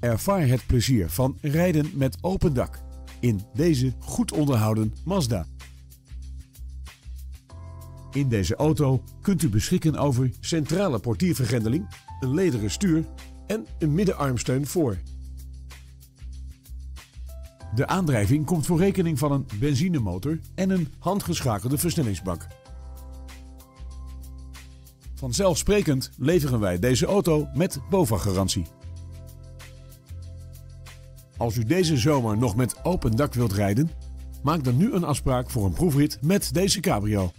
Ervaar het plezier van rijden met open dak in deze goed onderhouden Mazda. In deze auto kunt u beschikken over centrale portiervergrendeling, een lederen stuur en een middenarmsteun voor. De aandrijving komt voor rekening van een benzinemotor en een handgeschakelde versnellingsbak. Vanzelfsprekend leveren wij deze auto met BOVAG-garantie. Als u deze zomer nog met open dak wilt rijden, maak dan nu een afspraak voor een proefrit met deze cabrio.